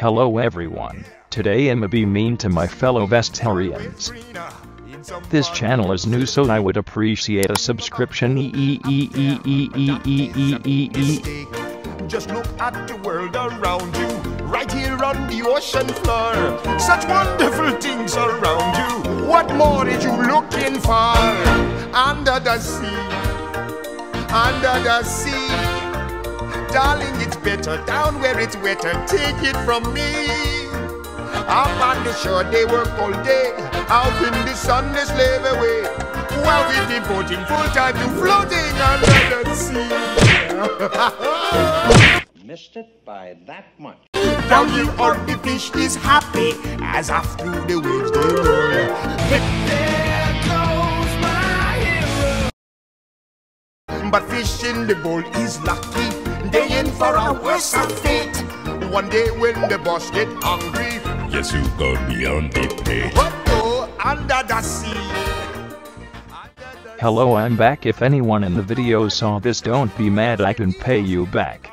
Hello everyone, today I'ma be mean to my fellow Vesterians. This channel is new so I would appreciate a subscription Just look at the world around you, right here on the ocean floor. Such wonderful things around you. What more is you looking for? Under the sea, under the sea. Darling, it's better down where it's wetter. Take it from me. Up on the shore, they work all day. Out in the sun, they slave away. While we devoting full time to floating under the sea. Missed it by that much. Down here on the fish is happy as off through the waves they roll. There goes my hero. But fish in the bowl is lucky. They in for a worse fate. One day when the boss get hungry, Yes, you got me on the plate. what go oh, under the sea? Hello I'm back if anyone in the video saw this don't be mad I can pay you back.